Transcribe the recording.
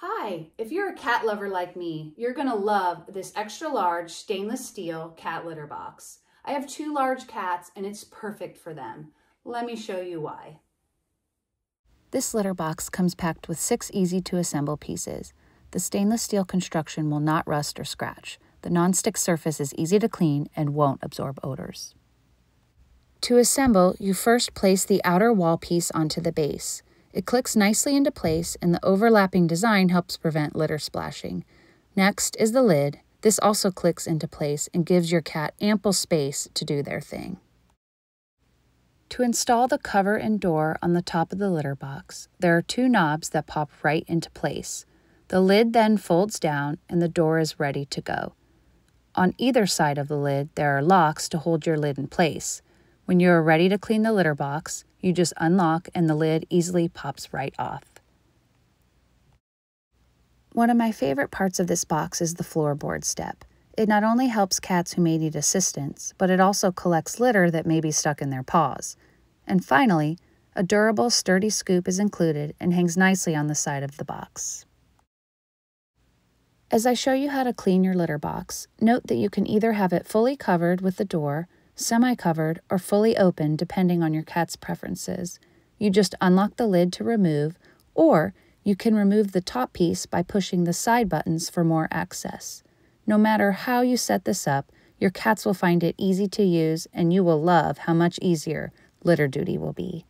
Hi, if you're a cat lover like me, you're gonna love this extra large stainless steel cat litter box. I have two large cats and it's perfect for them. Let me show you why. This litter box comes packed with six easy to assemble pieces. The stainless steel construction will not rust or scratch. The nonstick surface is easy to clean and won't absorb odors. To assemble, you first place the outer wall piece onto the base. It clicks nicely into place and the overlapping design helps prevent litter splashing. Next is the lid. This also clicks into place and gives your cat ample space to do their thing. To install the cover and door on the top of the litter box, there are two knobs that pop right into place. The lid then folds down and the door is ready to go. On either side of the lid, there are locks to hold your lid in place. When you are ready to clean the litter box, you just unlock and the lid easily pops right off. One of my favorite parts of this box is the floorboard step. It not only helps cats who may need assistance, but it also collects litter that may be stuck in their paws. And finally, a durable, sturdy scoop is included and hangs nicely on the side of the box. As I show you how to clean your litter box, note that you can either have it fully covered with the door, semi-covered, or fully open depending on your cat's preferences. You just unlock the lid to remove, or you can remove the top piece by pushing the side buttons for more access. No matter how you set this up, your cats will find it easy to use and you will love how much easier litter duty will be.